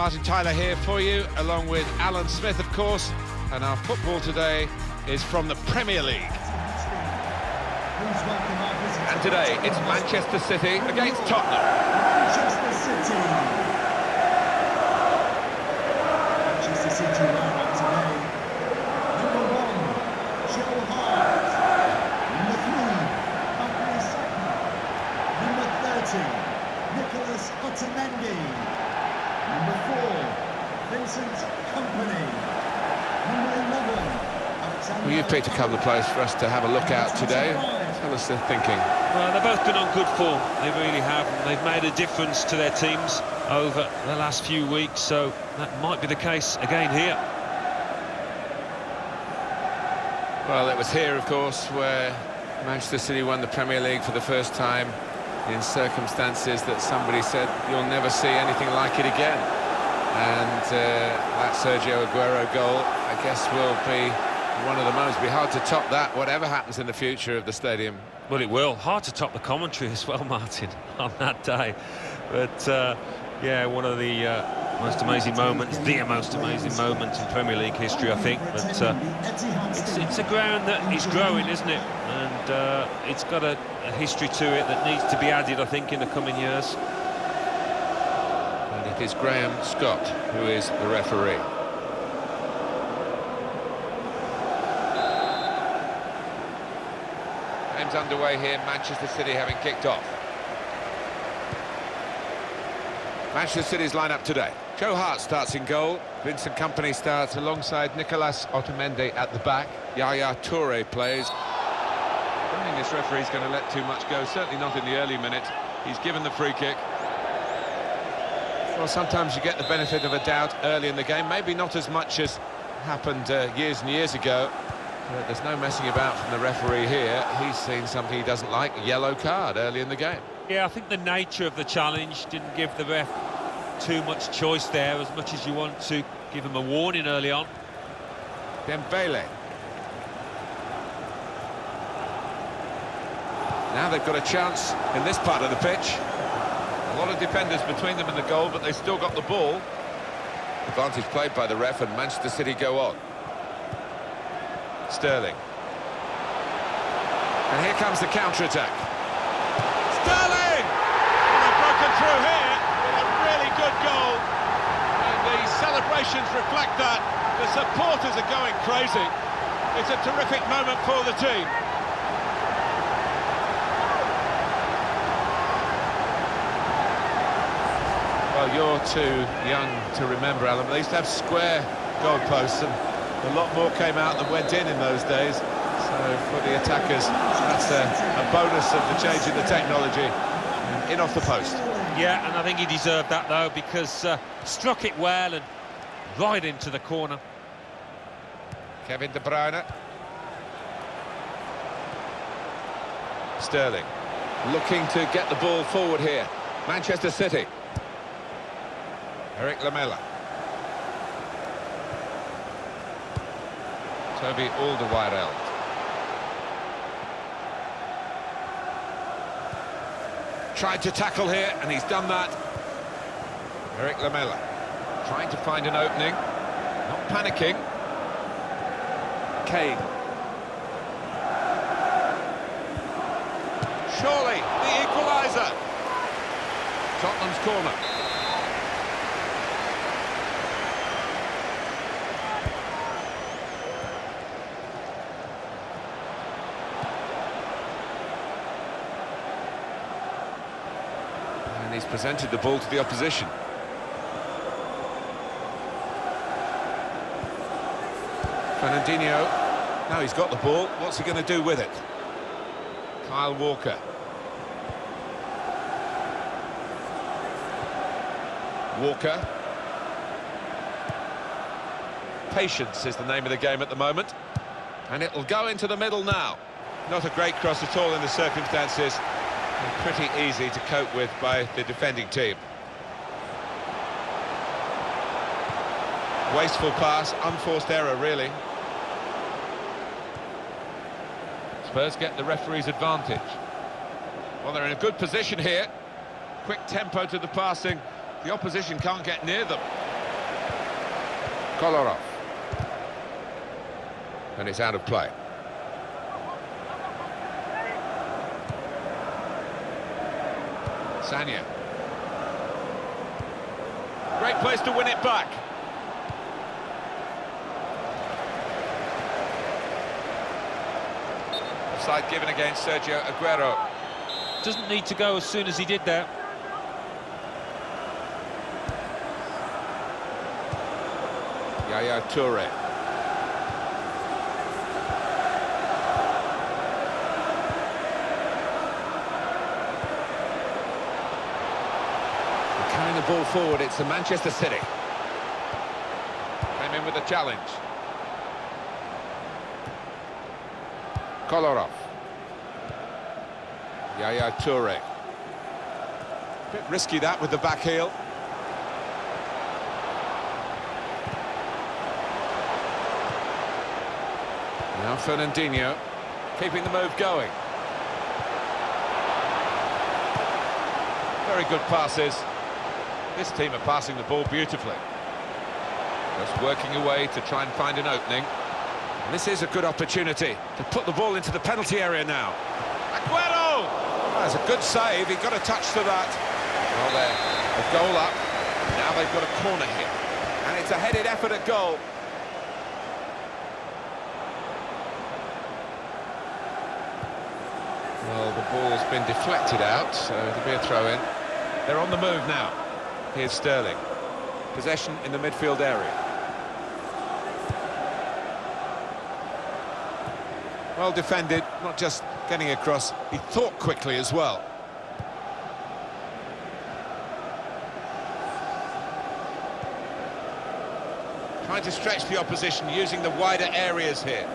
Martin Tyler here for you, along with Alan Smith, of course. And our football today is from the Premier League. And today it's Manchester City against Tottenham. Manchester City. Manchester City lineup today. Number one, Joe Hart. Number three, Bacary Sagna. Number 30, Nicolas Otamendi. Number four, Vincent Kompany. Number 11, You picked a couple of for us to have a look out today. Tell us their thinking. Well, they've both been on good form. They really have. They've made a difference to their teams over the last few weeks, so that might be the case again here. Well, it was here, of course, where Manchester City won the Premier League for the first time in circumstances that somebody said you'll never see anything like it again. And uh, that Sergio Aguero goal, I guess, will be one of the moments. It'll be hard to top that, whatever happens in the future of the stadium. Well, it will. Hard to top the commentary as well, Martin, on that day. But, uh, yeah, one of the uh, most amazing moments, the most amazing moment in Premier League history, I think. But uh, it's, it's a ground that is growing, isn't it? And uh, it's got a, a history to it that needs to be added, I think, in the coming years. And it is Graham Scott who is the referee. Underway here, Manchester City having kicked off. Manchester City's lineup today. Joe Hart starts in goal. Vincent Kompany starts alongside Nicolas Otamendi at the back. Yaya Toure plays. I don't think this referee's going to let too much go, certainly not in the early minutes. He's given the free kick. Well, sometimes you get the benefit of a doubt early in the game, maybe not as much as happened uh, years and years ago. But there's no messing about from the referee here. He's seen something he doesn't like, yellow card early in the game. Yeah, I think the nature of the challenge didn't give the ref too much choice there, as much as you want to give him a warning early on. Dembele. Now they've got a chance in this part of the pitch. A lot of defenders between them and the goal, but they've still got the ball. Advantage played by the ref, and Manchester City go on. Sterling. And here comes the counter-attack. Sterling! And they've broken through here. A really good goal. And the celebrations reflect that. The supporters are going crazy. It's a terrific moment for the team. Well, you're too young to remember, Alan, but they used to have square goalposts, and a lot more came out than went in in those days. So for the attackers, that's a, a bonus of the change in the technology. In off the post. Yeah, and I think he deserved that, though, because uh, struck it well and right into the corner. Kevin De Bruyne. Sterling looking to get the ball forward here. Manchester City. Eric Lamela. Toby Alderweireld. Tried to tackle here, and he's done that. Eric Lamela trying to find an opening. Not panicking. Kane. Surely, the equaliser. Tottenham's corner. Presented the ball to the opposition. Fernandinho. Now he's got the ball. What's he going to do with it? Kyle Walker. Walker. Patience is the name of the game at the moment. And it'll go into the middle now. Not a great cross at all in the circumstances. Pretty easy to cope with by the defending team. Wasteful pass, unforced error, really. Spurs get the referee's advantage. Well, they're in a good position here. Quick tempo to the passing. The opposition can't get near them. Kolarov. And it's out of play. Sagna. Great place to win it back. Offside given against Sergio Aguero. Doesn't need to go as soon as he did that. Yaya Toure. Carrying the ball forward, it's the Manchester City. Came in with a challenge. Kolarov. Yaya Toure. Bit risky that with the back heel. Now Fernandinho, keeping the move going. Very good passes. This team are passing the ball beautifully. Just working away to try and find an opening. And this is a good opportunity to put the ball into the penalty area now. Aguero! That's a good save, he got a touch to that. Well, there, a goal up. Now they've got a corner here. And it's a headed effort at goal. Well, the ball's been deflected out, so it'll be a throw-in. They're on the move now. Here's Sterling. Possession in the midfield area. Well defended, not just getting across, he thought quickly as well. Trying to stretch the opposition using the wider areas here.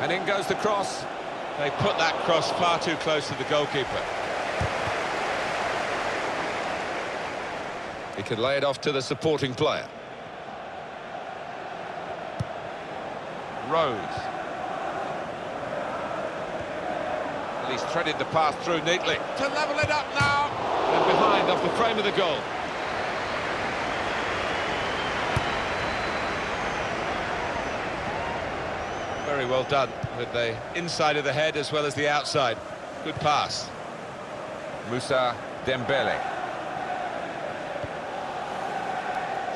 And in goes the cross. They put that cross far too close to the goalkeeper. He could lay it off to the supporting player. Rose. Well, he's threaded the pass through neatly. To level it up now. And behind off the frame of the goal. Very well done with the inside of the head as well as the outside. Good pass. Moussa Dembele.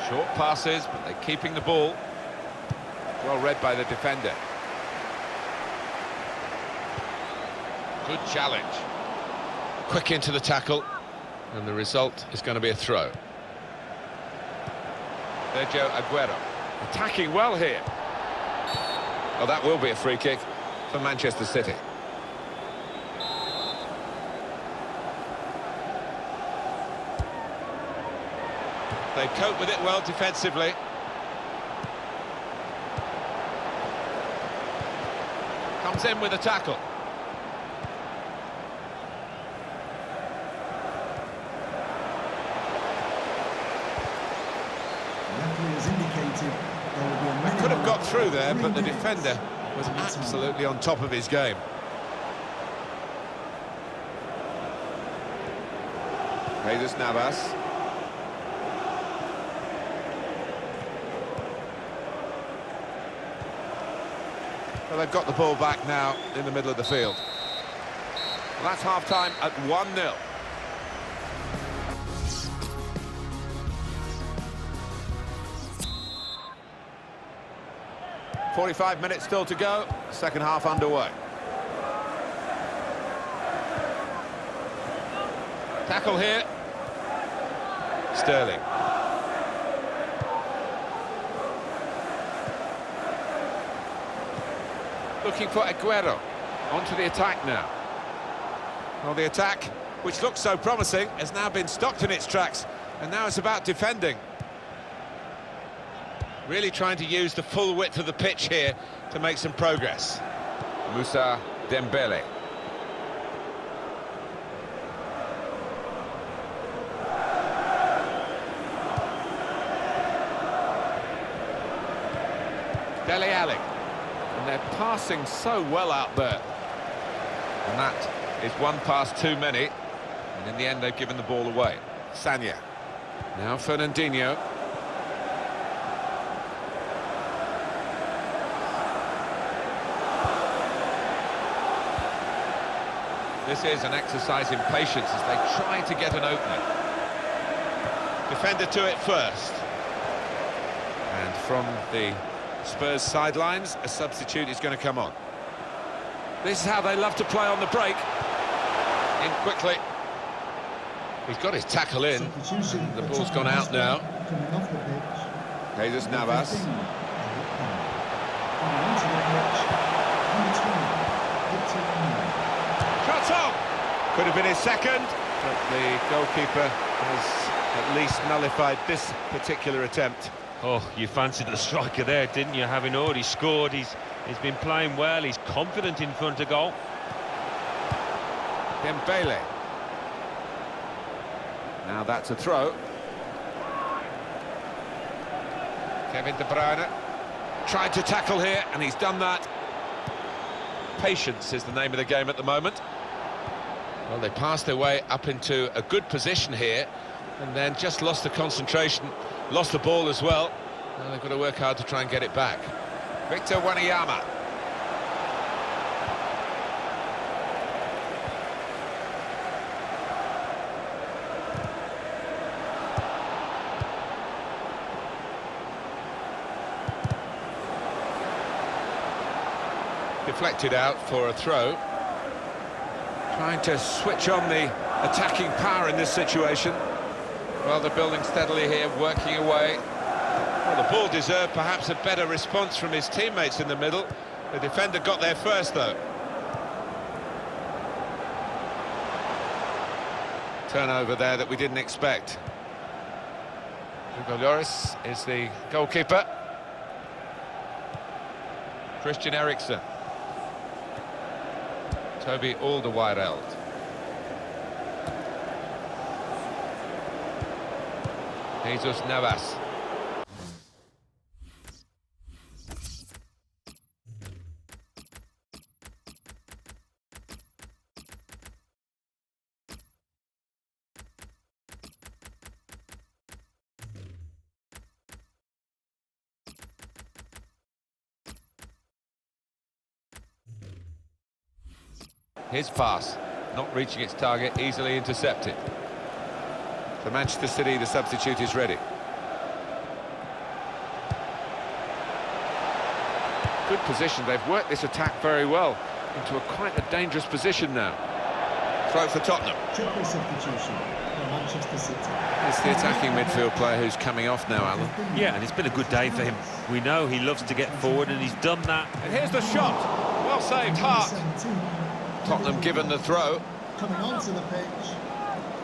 Short passes, but they're keeping the ball. Well read by the defender. Good challenge. Quick into the tackle, and the result is going to be a throw. Sergio Aguero attacking well here. Well, that will be a free kick for Manchester City. They cope with it well defensively. Comes in with a tackle. The referee indicated there will be a Could have got through there, but the defender was for the time. absolutely on top of his game. Jesus Navas. Well, they've got the ball back now in the middle of the field. Well, that's half-time at 1-0. Forty-five minutes still to go. Second half underway. Tackle here. Sterling. Looking for Aguero. Onto the attack now. Well, the attack, which looked so promising, has now been stopped in its tracks. And now it's about defending. Really trying to use the full width of the pitch here to make some progress. Moussa Dembele. passing so well out there. And that is one pass too many. And in the end, they've given the ball away. Sagna. Now Fernandinho. This is an exercise in patience as they try to get an opening. Defender to it first. And from the Spurs sidelines, a substitute is going to come on. This is how they love to play on the break. In quickly. He's got his tackle in. The ball's gone out now. Off. Jesus Navas. Coming onto the pitch. Number 20, Victor Osimhen. Shot on! Could have been his second, but the goalkeeper has at least nullified this particular attempt. Oh, you fancied the striker there, didn't you? Having already scored, he's he's been playing well. He's confident in front of goal. Dembele. Now that's a throw. Kevin De Bruyne tried to tackle here, and he's done that. Patience is the name of the game at the moment. Well, they passed their way up into a good position here, and then just lost the concentration, lost the ball as well. Well, they've got to work hard to try and get it back. Victor Wanyama. Deflected out for a throw. Trying to switch on the attacking power in this situation. Well, they're building steadily here, working away. Well, the ball deserved perhaps a better response from his teammates in the middle. The defender got there first, though. Turnover there that we didn't expect. Hugo Lloris is the goalkeeper. Christian Eriksen. Toby Alderweireld. Jesus Navas. His pass, not reaching its target, easily intercepted. For Manchester City, the substitute is ready. Good position, they've worked this attack very well into a quite a dangerous position now. Throw for Tottenham. Triple substitution for Manchester City. It's the attacking midfield player who's coming off now, Alan. Yeah, and it's been a good day for him. We know he loves to get forward, and he's done that. And here's the shot. Well saved, Hart. Number 17, Tottenham given the throw. Coming onto the pitch.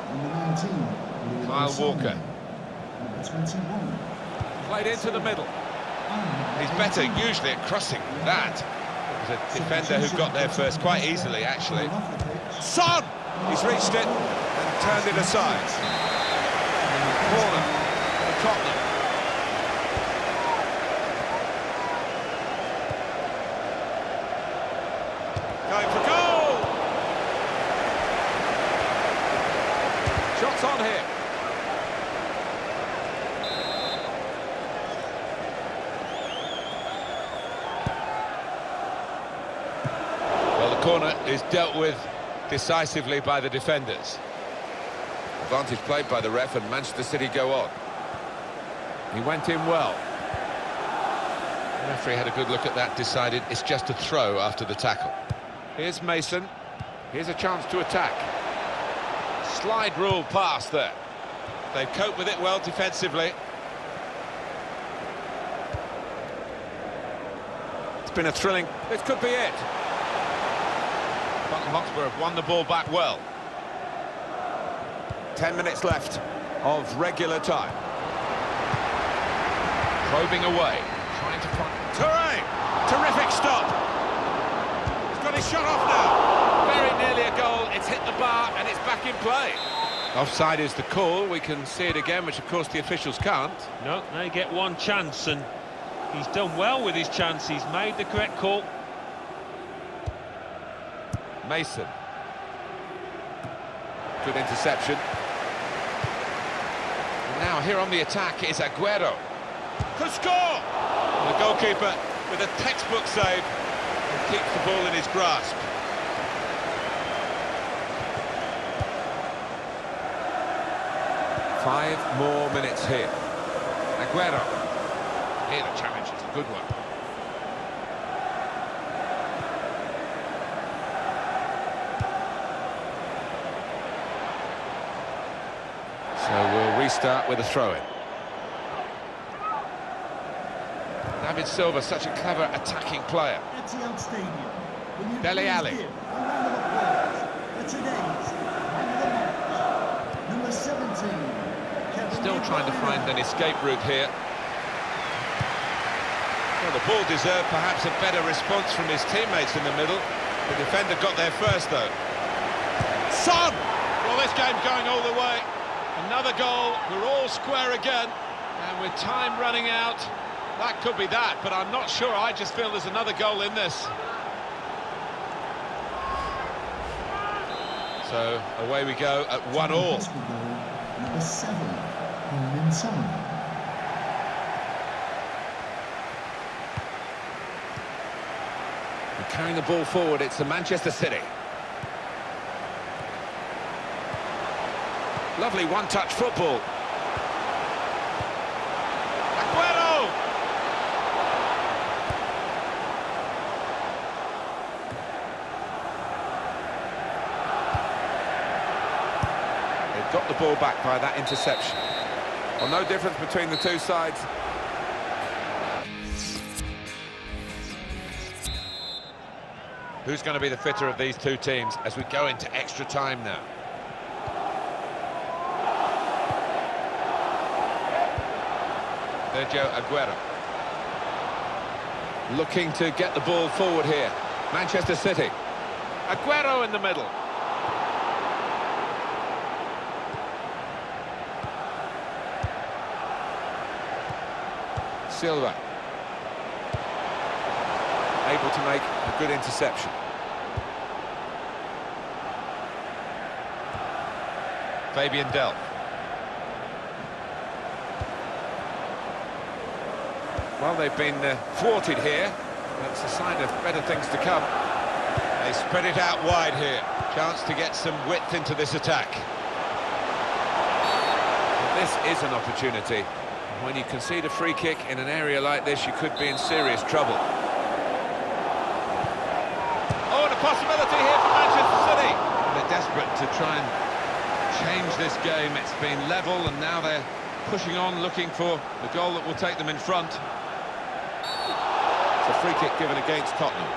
Number 19, Leroy Kyle Walker. Number 21. Played into the middle. Oh, He's better usually at crossing that. It was a defender who got there first quite easily, actually. Coming off the pitch. Son! He's reached it and turned it aside. Corner for Tottenham. Going for goal! Shots on here. Corner is dealt with decisively by the defenders. Advantage played by the ref and Manchester City go on. He went in well. The referee had a good look at that, decided it's just a throw after the tackle. Here's Mason. Here's a chance to attack. Slide rule pass there. They've coped with it well defensively. It's been a thrilling... This could be it. Tottenham Hotspur have won the ball back well. Ten minutes left of regular time. Probing away, trying to find... Toure! Terrific stop! He's got his shot off now. Very nearly a goal. It's hit the bar and it's back in play. Offside is the call. We can see it again, which of course the officials can't. No, they get one chance, and he's done well with his chance. He's made the correct call. Mason. Good interception. Now here on the attack is Aguero. To score! And the goalkeeper with a textbook save and keeps the ball in his grasp. Five more minutes here. Aguero. Here the challenge is a good one. We'll restart with a throw-in. David Silva, such a clever attacking player. Etihad Stadium. Dele Alli. give a round of applause for today's man of the match, number 17. Still trying to find an escape route here. Well, the ball deserved perhaps a better response from his teammates in the middle. The defender got there first, though. Son! Well, this game's going all the way. Another goal, we're all square again. And with time running out, that could be that, but I'm not sure. I just feel there's another goal in this. So, away we go at one all. Number 7, Heung-min Son. Carrying the ball forward, it's the Manchester City. Lovely one-touch football. Aguero! They've got the ball back by that interception. Well, no difference between the two sides. Who's going to be the fitter of these two teams as we go into extra time now? Sergio Aguero. Looking to get the ball forward here. Manchester City. Aguero in the middle. Silva. Able to make a good interception. Fabian Delph. Well, they've been uh, thwarted here. That's a sign of better things to come. They spread it out wide here. Chance to get some width into this attack. This is an opportunity. When you concede a free kick in an area like this, you could be in serious trouble. Oh, and a possibility here for Manchester City. They're desperate to try and change this game. It's been level, and now they're pushing on, looking for the goal that will take them in front. It's a free kick given against Tottenham.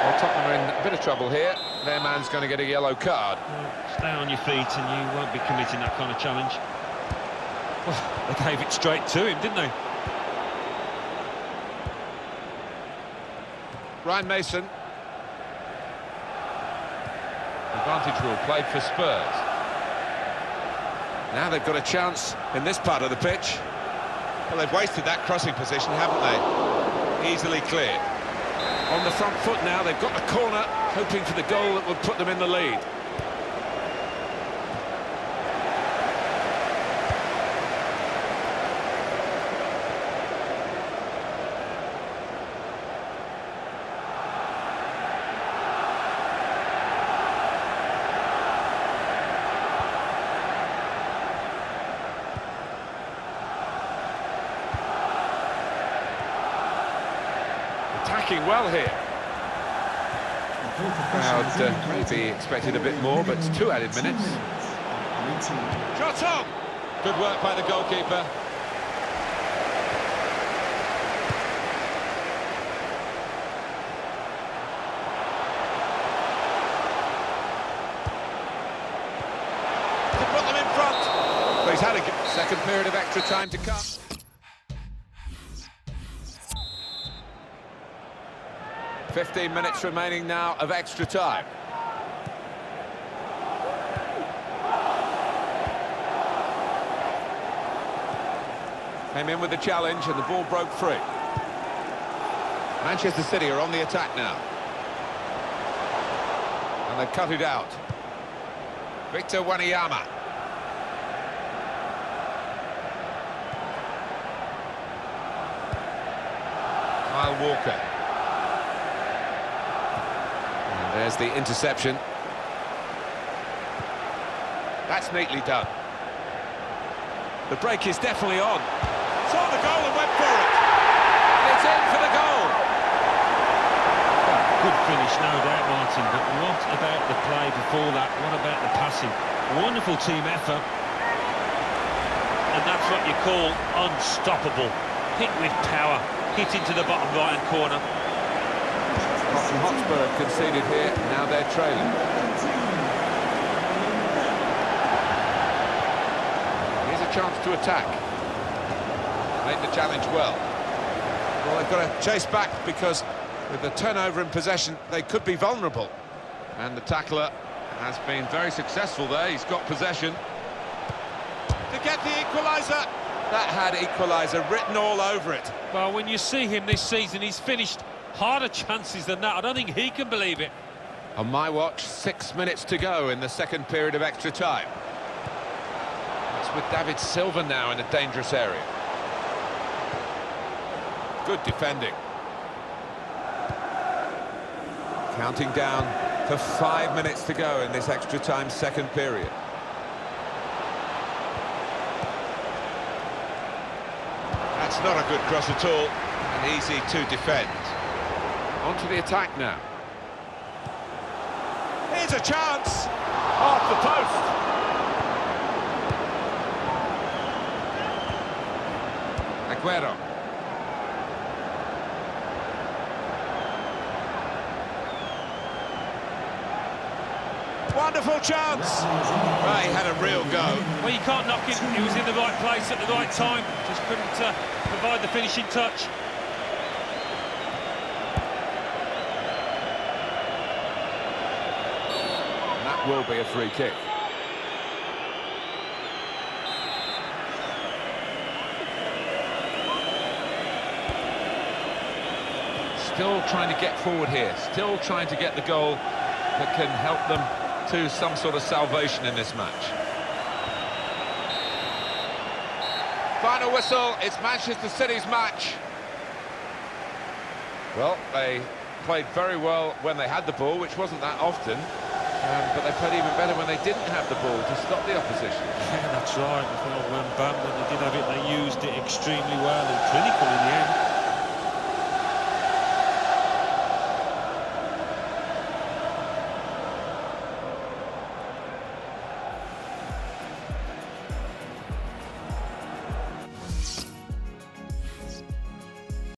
Well, Tottenham are in a bit of trouble here. Their man's going to get a yellow card. Stay on your feet and you won't be committing that kind of challenge. Well, they gave it straight to him, didn't they? Ryan Mason. Advantage rule played for Spurs. Now they've got a chance in this part of the pitch. Well, they've wasted that crossing position, haven't they? Easily cleared. On the front foot now, they've got the corner, hoping for the goal that would put them in the lead. Attacking well here. Crowd uh, maybe expected a bit more, but two added minutes. Shot on! Good work by the goalkeeper. Put them in front. He's had a second period of extra time to come. Fifteen minutes remaining now of extra time. Came in with the challenge and the ball broke free. Manchester City are on the attack now. And they cut it out. Victor Wanyama. Kyle Walker. And there's the interception. That's neatly done. The break is definitely on. Saw the goal and went for it. It's in for the goal. Good finish, no doubt, Martin, but what about the play before that? What about the passing? Wonderful team effort. And that's what you call unstoppable. Hit with power, hit into the bottom right-hand corner. Tottenham Hotspur have conceded here, now they're trailing. Here's a chance to attack. Made the challenge well. Well, they've got to chase back because with the turnover in possession, they could be vulnerable. And the tackler has been very successful there. He's got possession. To get the equaliser. That had equaliser written all over it. Well, when you see him this season, he's finished harder chances than that. I don't think he can believe it. On my watch, six minutes to go in the second period of extra time. It's with David Silva now in a dangerous area. Good defending. Counting down to five minutes to go in this extra time second period. That's not a good cross at all, and easy to defend. On to the attack now. Here's a chance! Off the post! Aguero. Wonderful chance! Well, he had a real go. Well, you can't knock him. He was in the right place at the right time. Just couldn't uh, provide the finishing touch. Will be a free kick. Still trying to get forward here, still trying to get the goal that can help them to some sort of salvation in this match. Final whistle, it's Manchester City's match. Well, they played very well when they had the ball, which wasn't that often, um, but they played even better when they didn't have the ball to stop the opposition. Yeah, that's right. When when they did have it, they used it extremely well and clinical in the end.